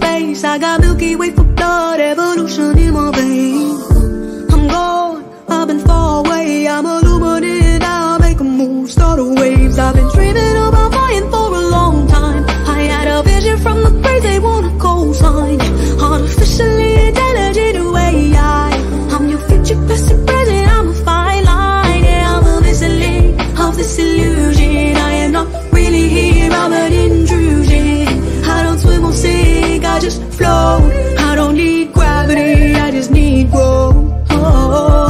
space. I got Milky Way for blood, evolution in my veins. I'm gone, I've been far away. I'm illuminated, I'll make a move, start a waves. I've been dreaming about flying for a long time. I had a vision from the grave, they wanna co-sign. Artificially just float. I don't need gravity, I just need growth. Oh, oh, oh.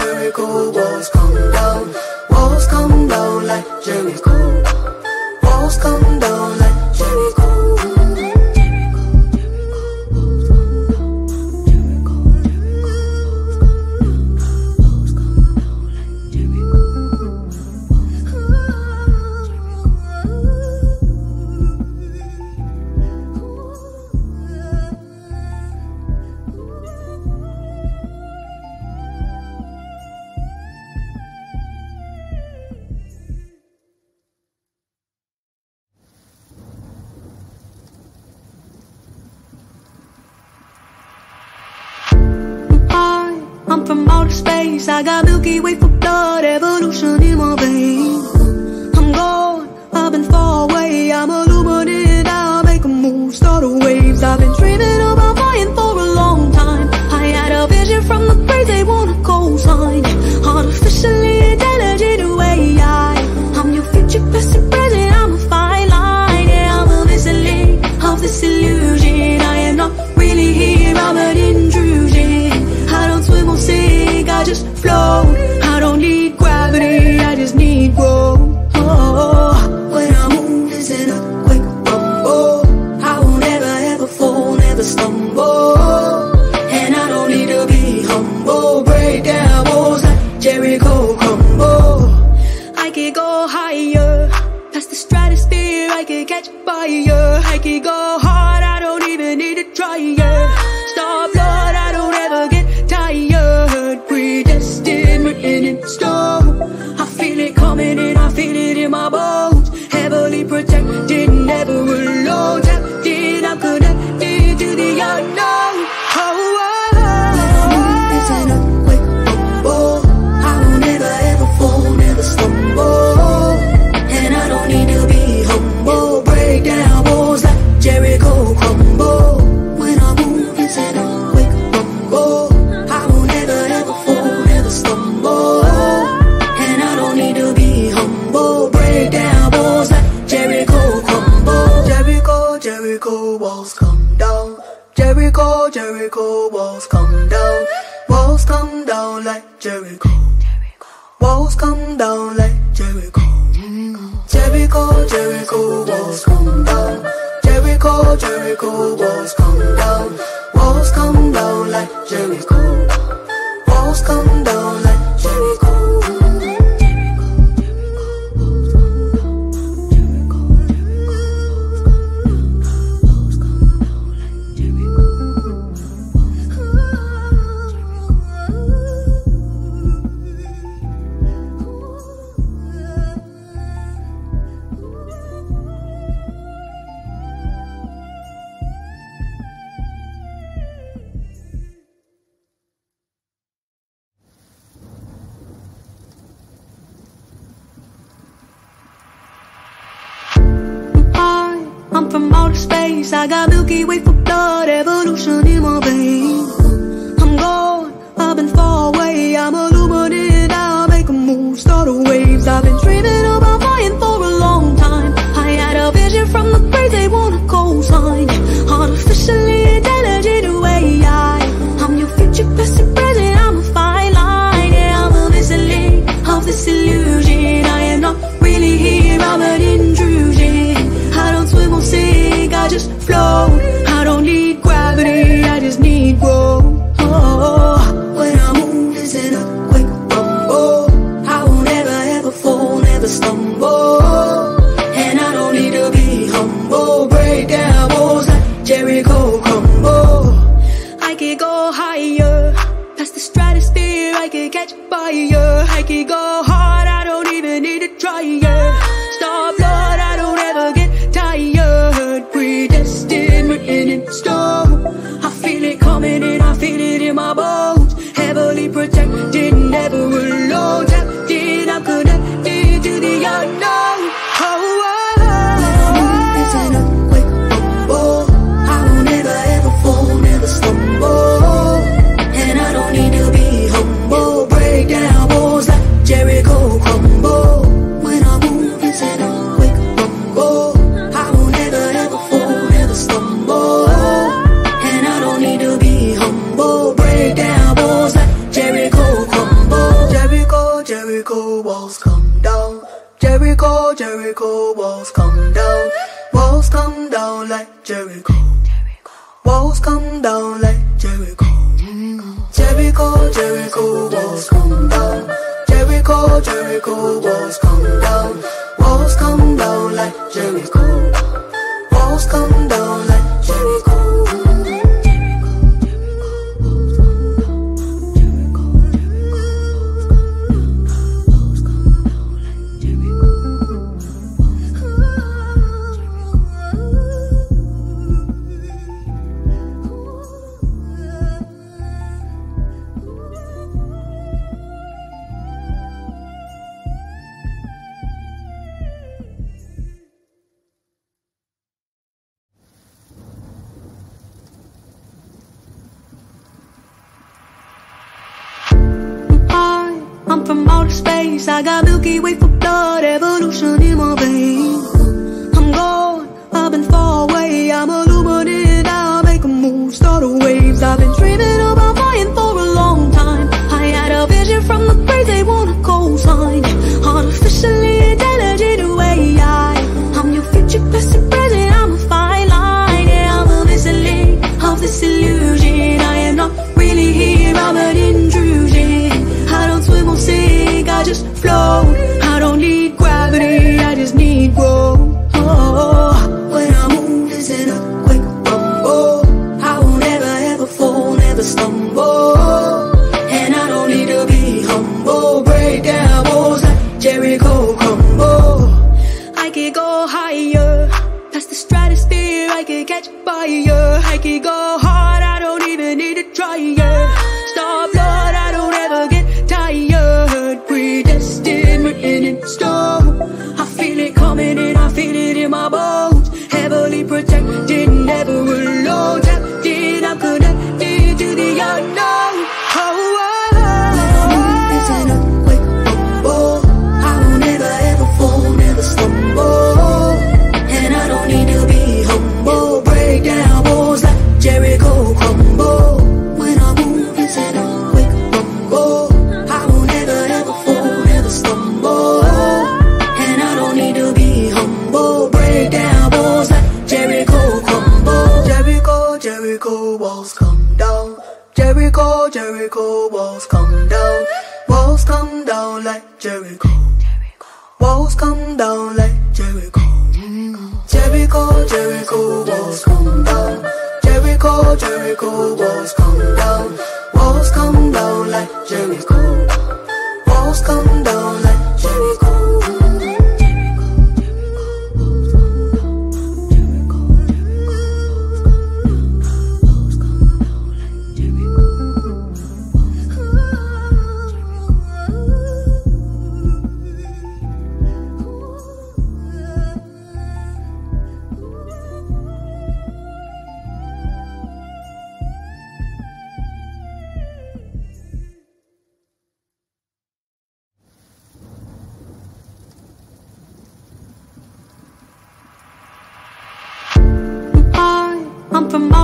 Jericho walls come down, walls come down like Jericho.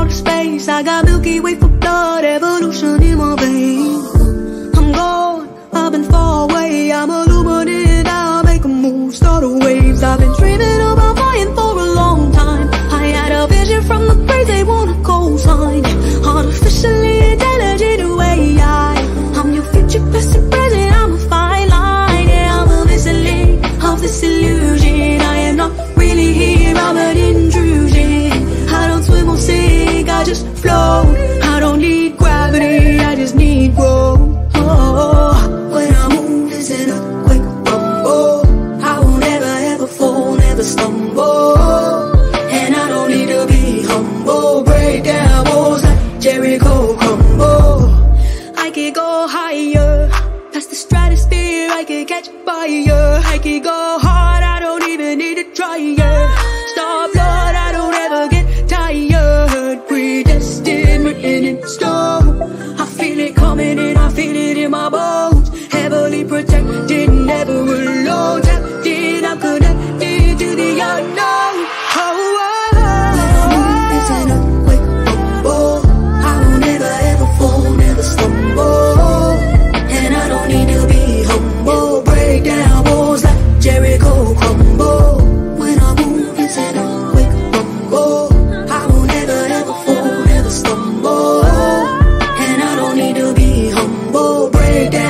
outer space. I got Milky Way for blood, evolution in my veins. I'm gone, I've been far away. I'm illuminated, I'll make a move, start a waves. I've been dreaming about flying for a long time. I had a vision from the crazy, wanna co-sign artificially. just float. Saturday.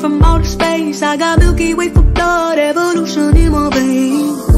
from outer space. I got Milky Way for blood, evolution in my veins.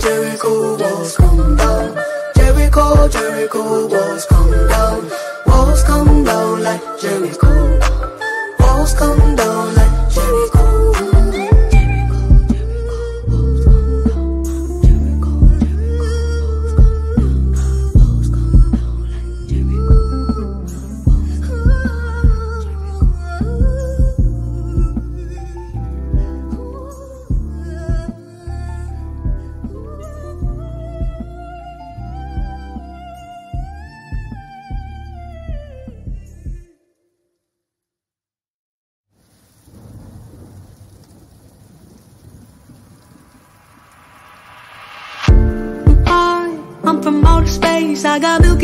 Jericho walls come down. Jericho, Jericho walls come down. Walls come down like Jericho. Walls come down like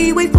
I got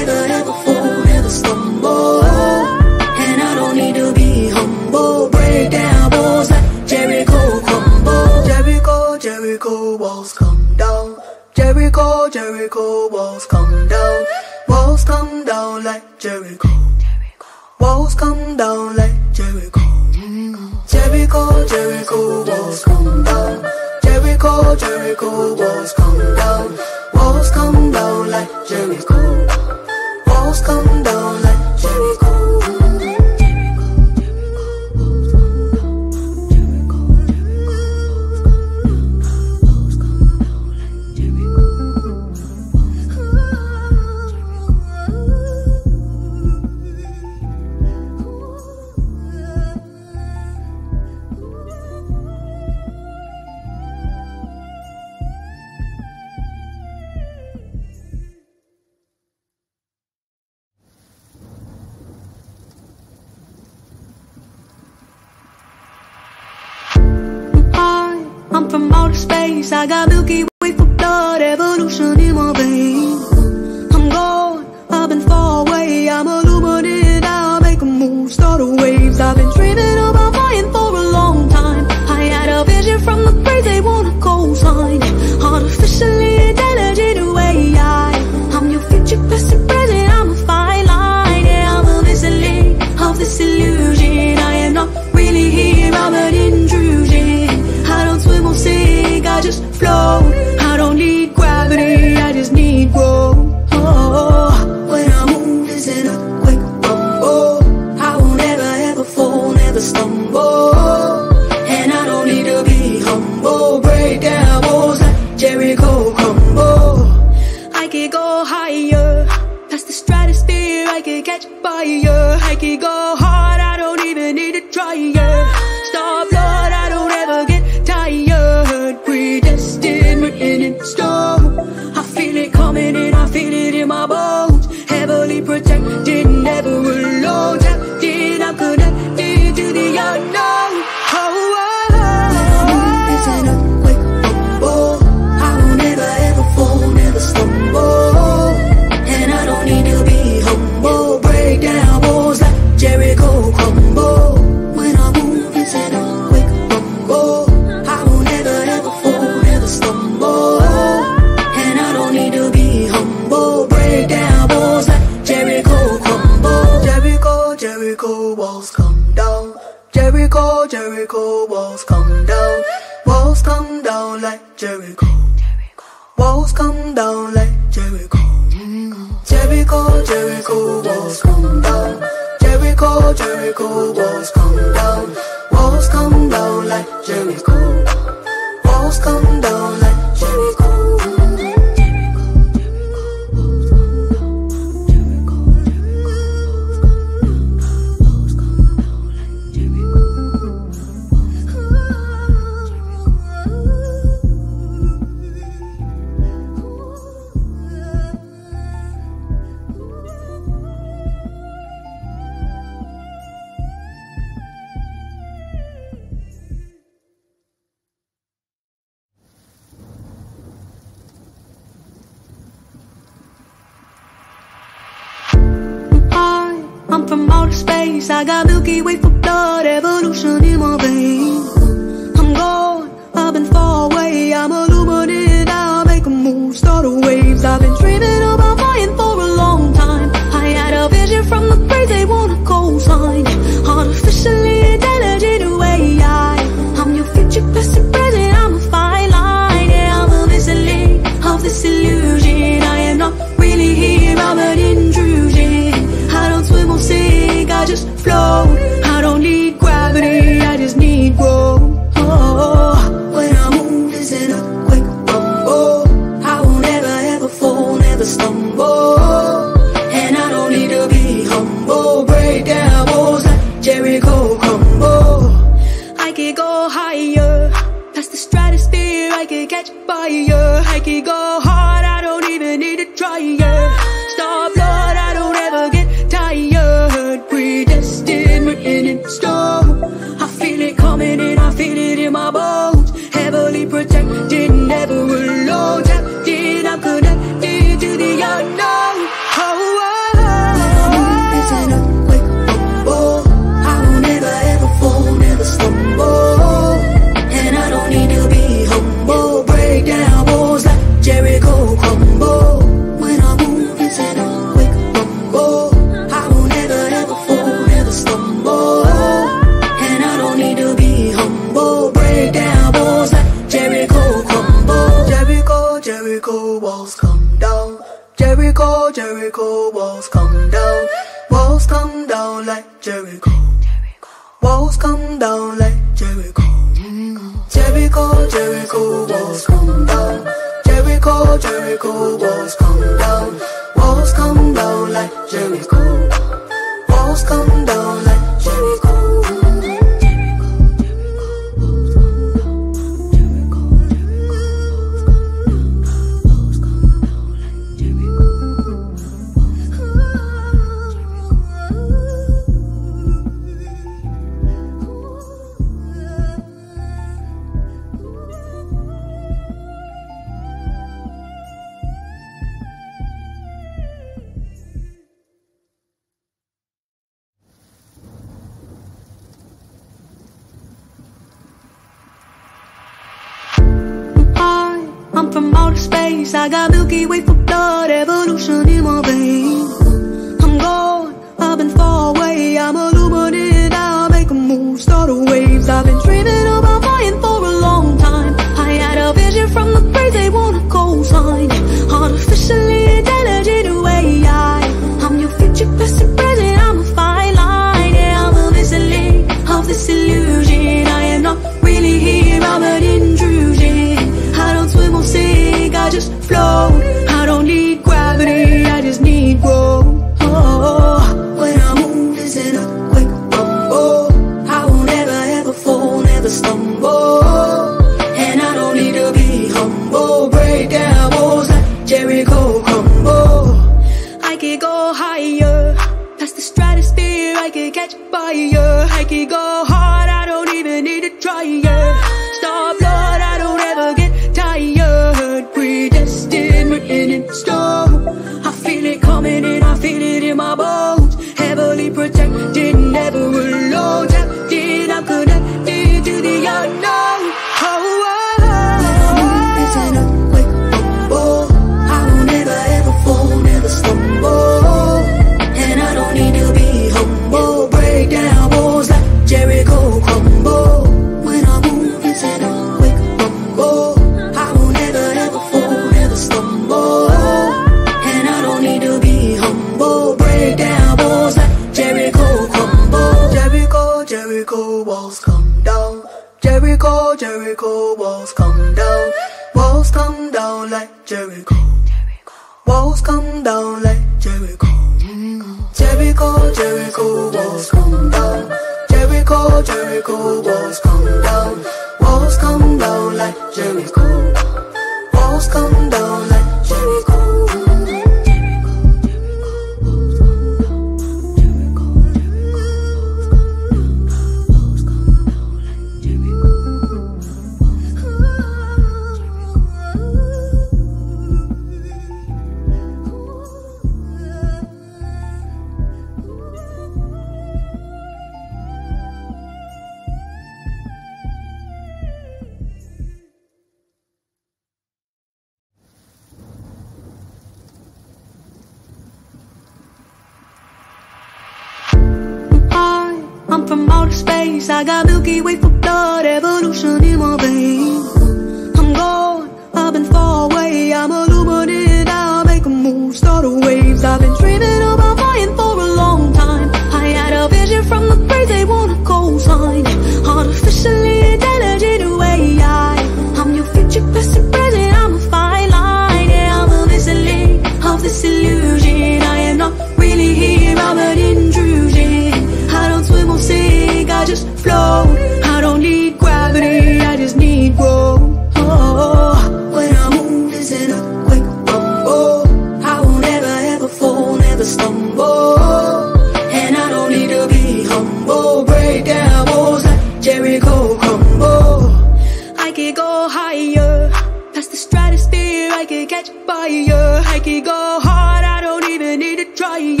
even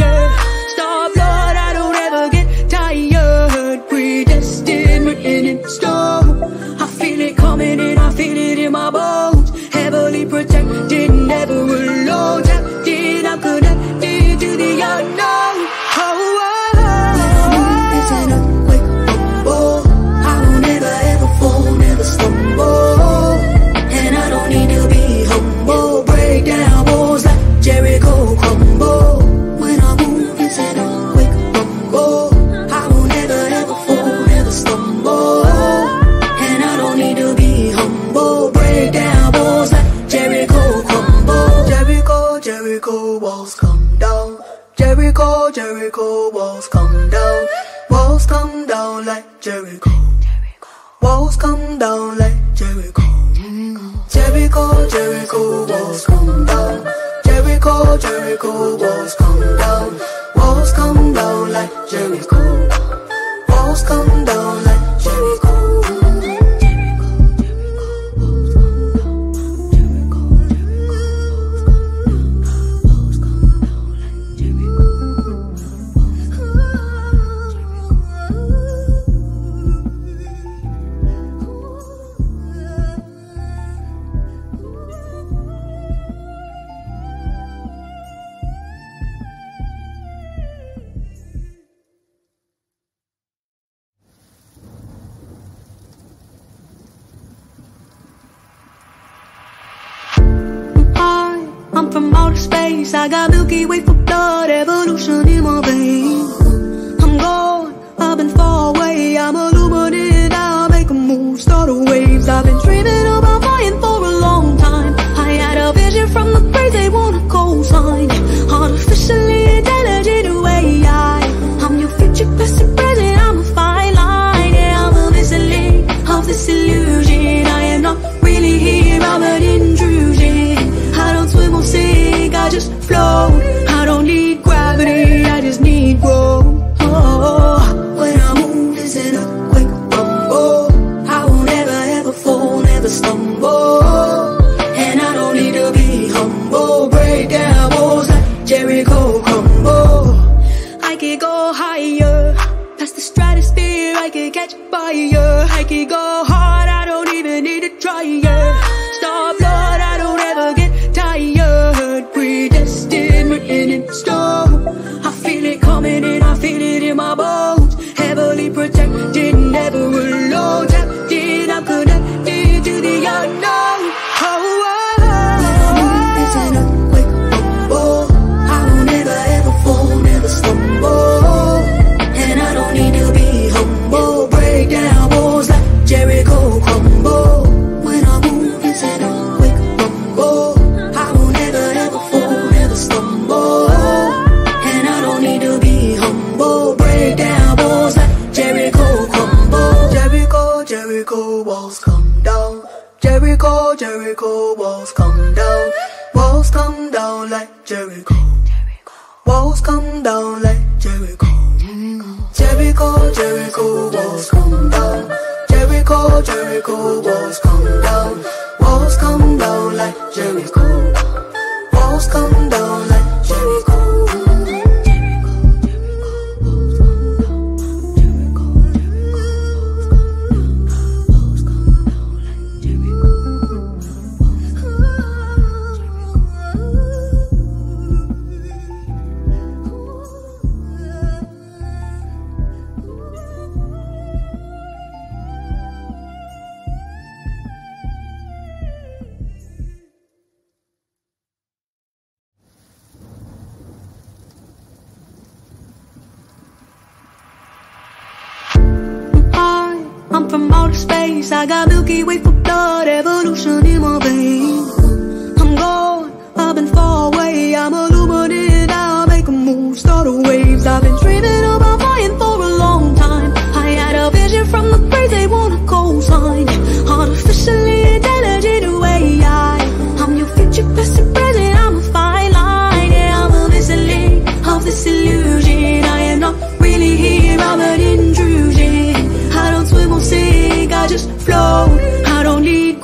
I got Milky Way for thought, evolution in my veins. just float. I don't need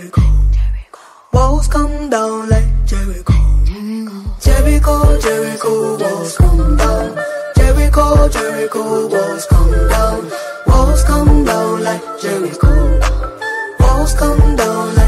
Jericho. Walls come down like Jericho. Jericho, Jericho, walls come down. Jericho, Jericho, walls come down. Walls come down like Jericho. Walls come down like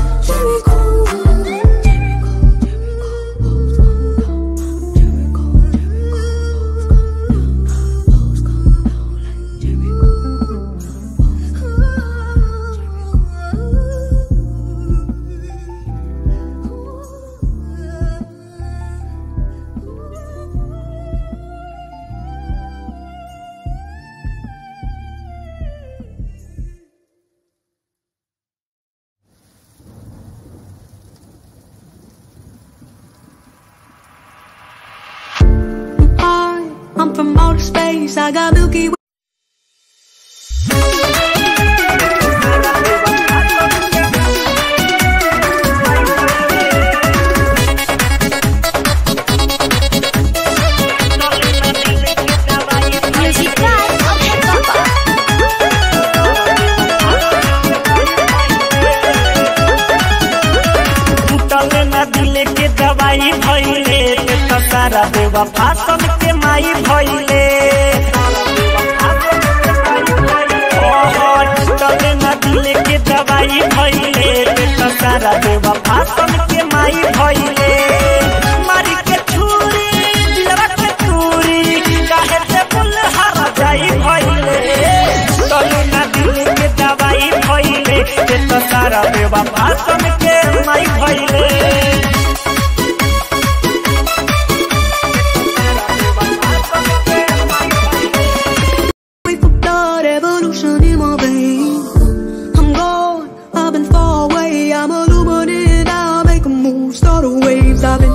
Love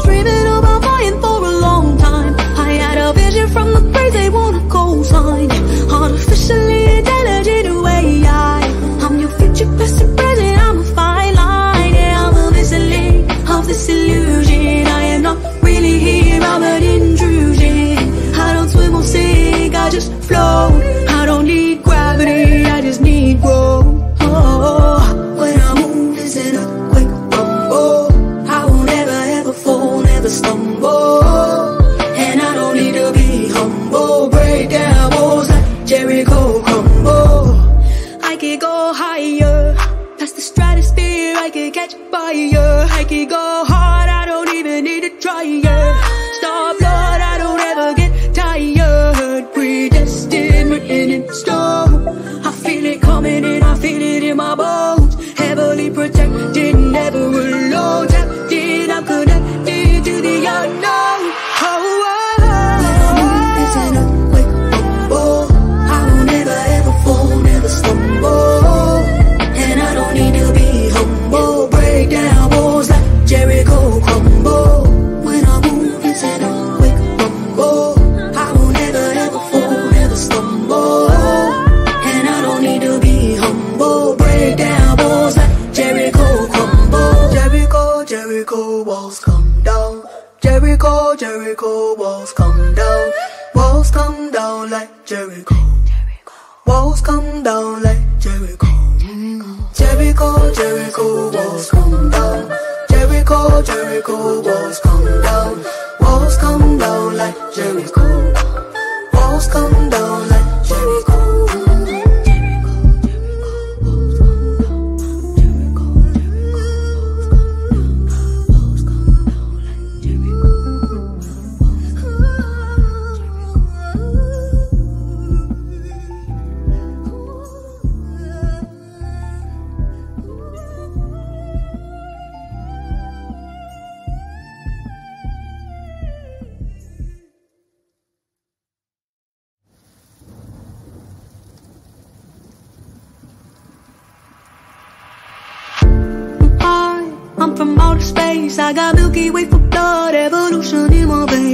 I got Milky Way for thought, evolution in my veins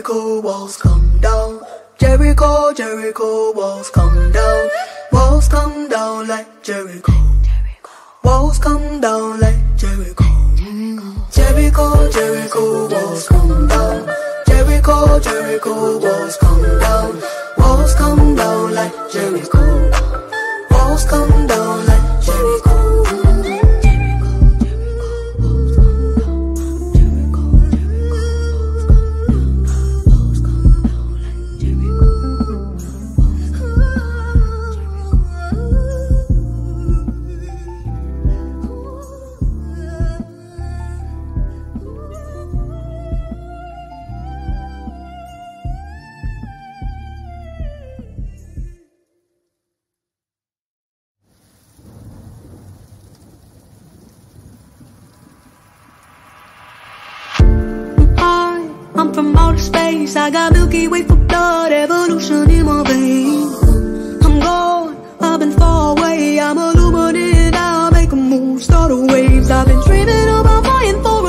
Jericho walls come down. Jericho, Jericho walls come down. Walls come down like Jericho. Walls come down like Jericho. Jericho, Jericho walls come down. Jericho, Jericho walls come down. Walls come down like Jericho. Walls come down like space. I got Milky Way for blood, evolution in my veins. I'm gone, I've been far away. I'm illuminated, I'll make a move, start a waves. I've been dreaming about flying for.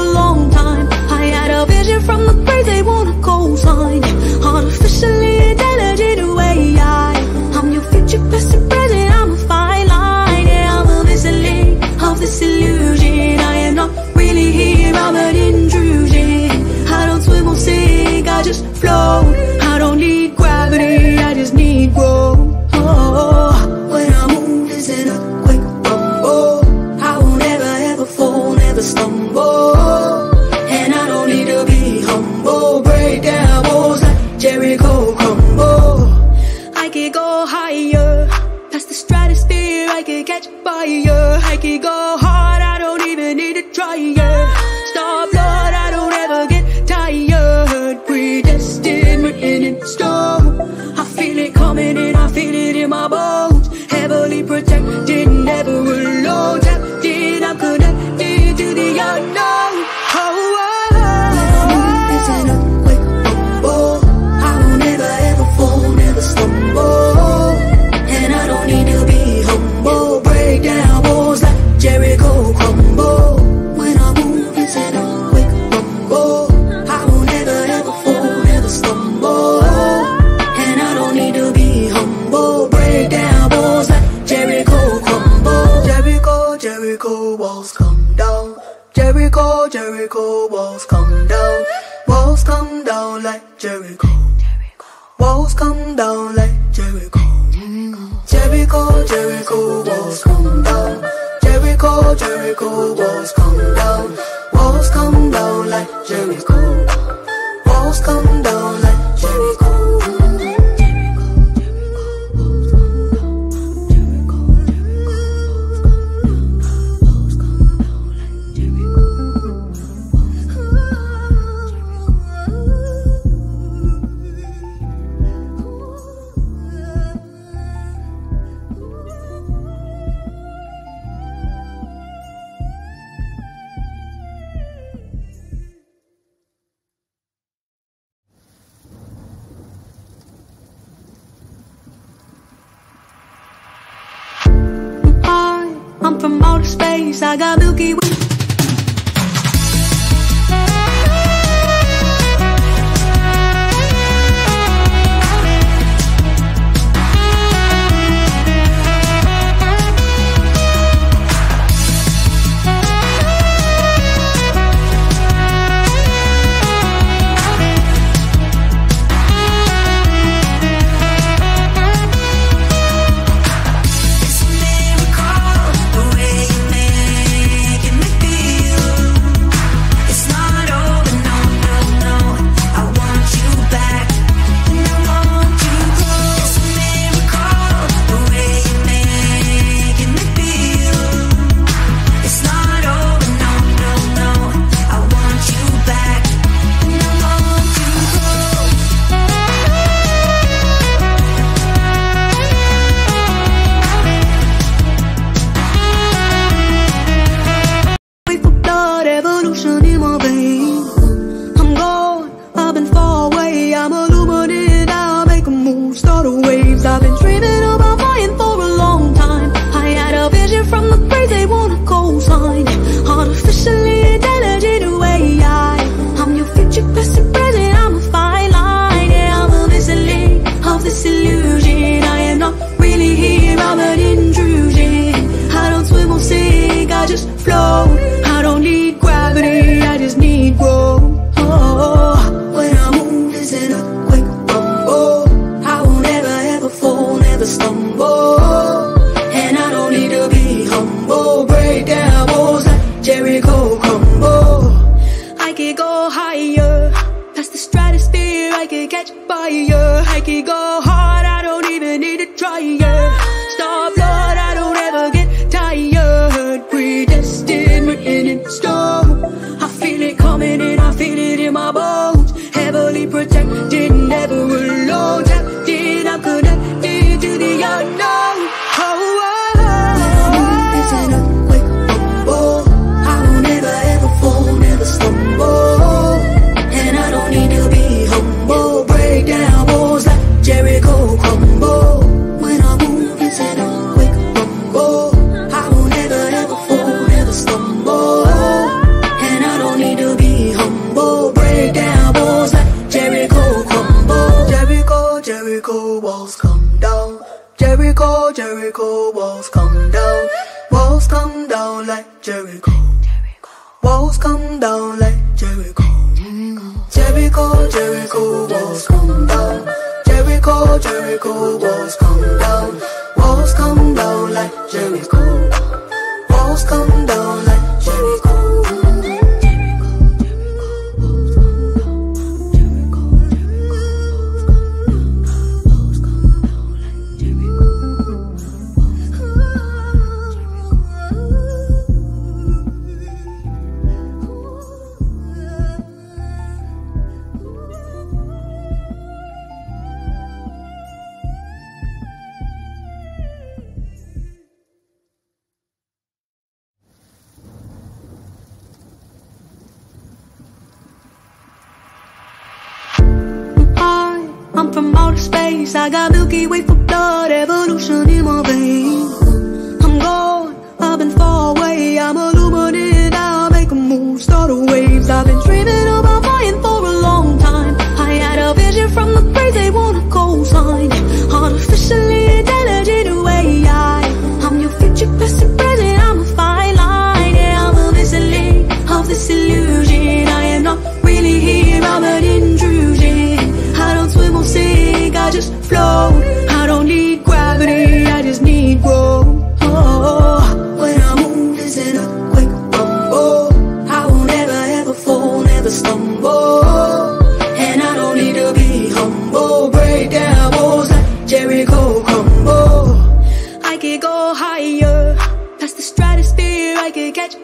catch fire. I can go hard, I don't even need to try it.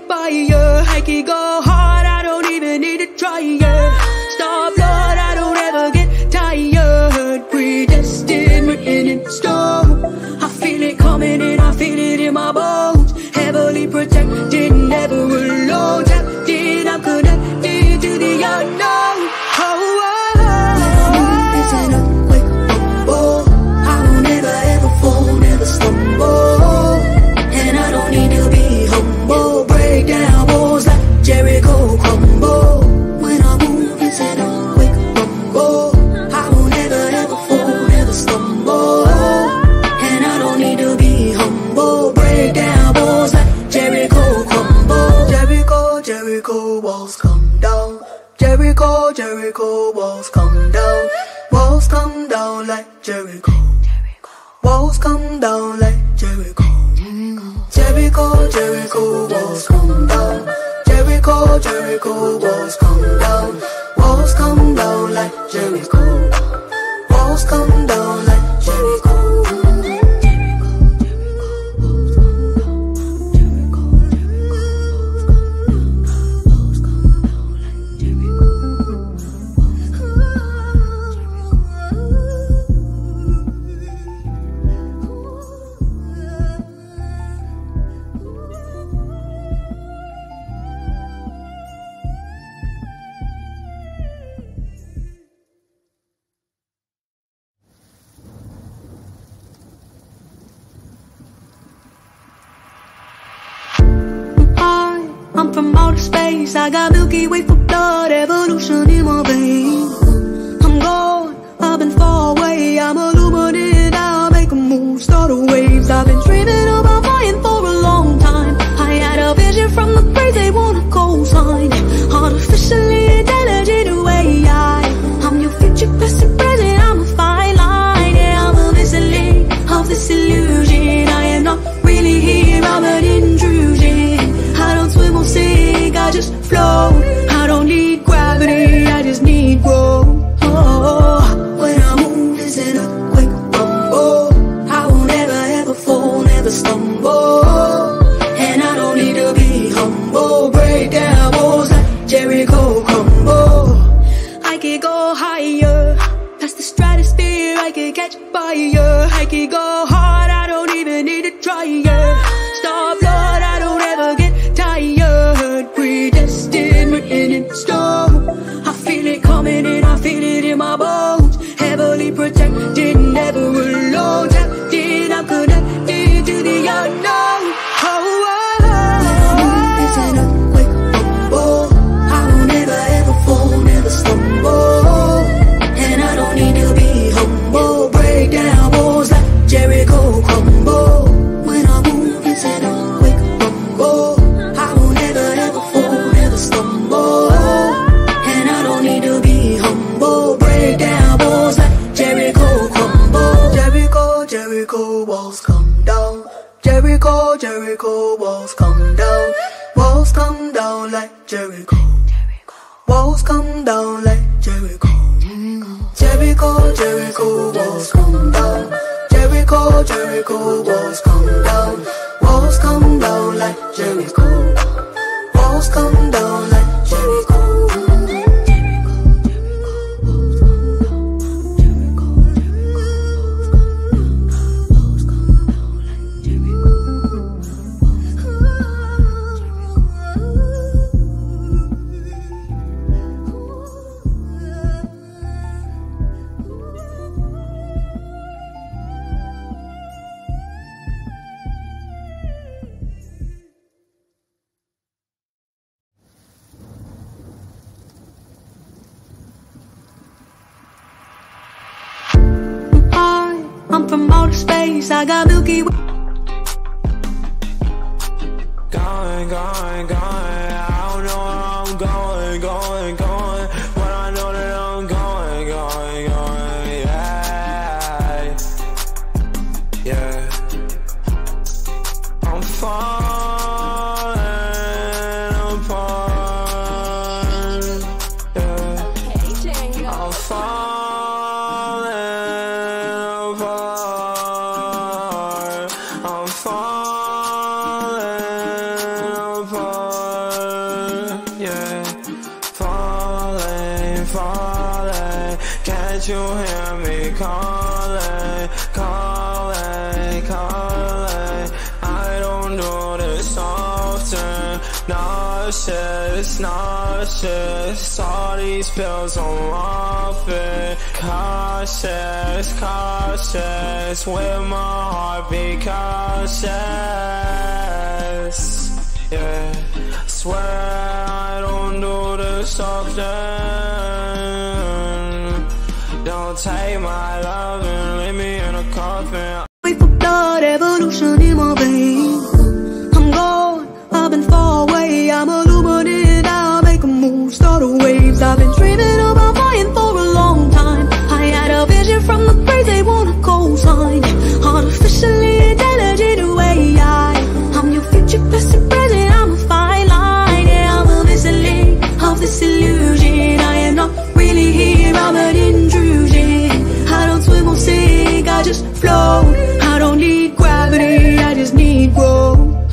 by your hiking go. space. I got Milky Way. these pills on offer Cautious, cautious With my heart be cautious Yeah. Swear I don't do this often. Don't take my love and leave me in a coffin. We for blood evolution in my veins. I just float. I don't need gravity, I just need growth.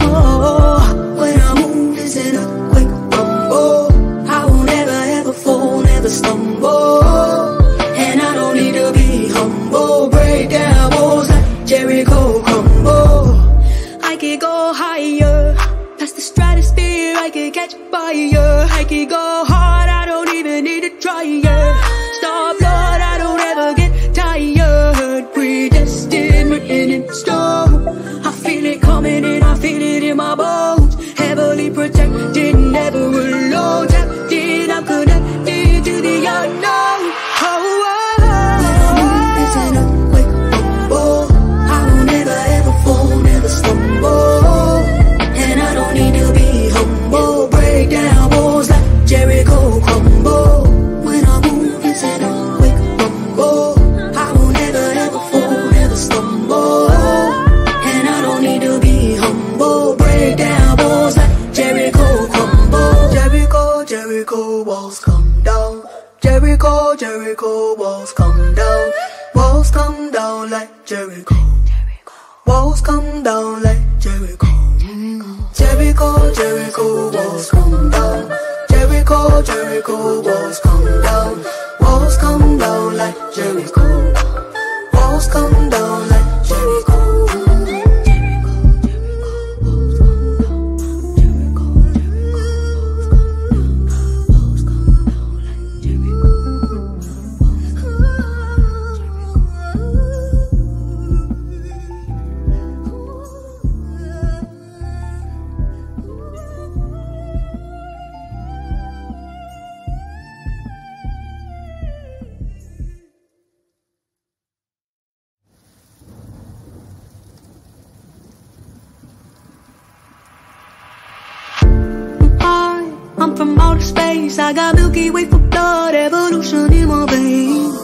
outer space. I got Milky Way for blood, evolution in my veins.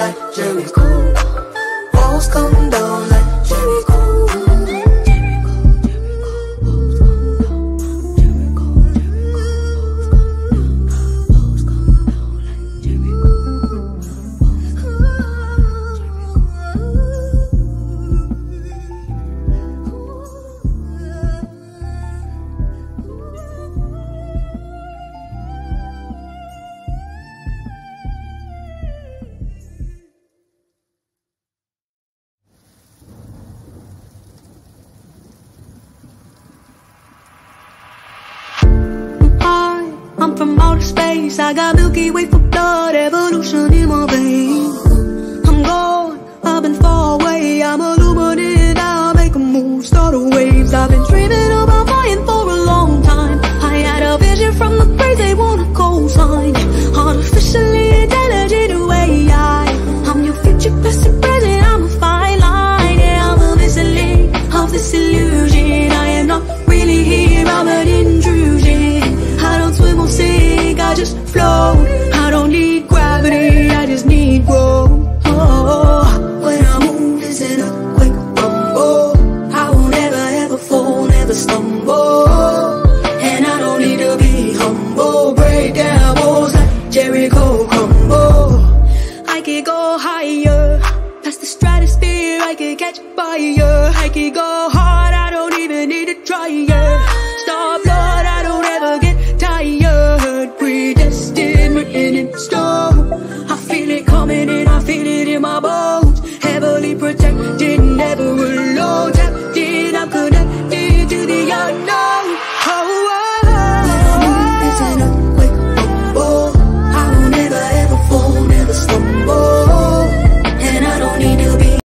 like Jerry Cool. Walls come down like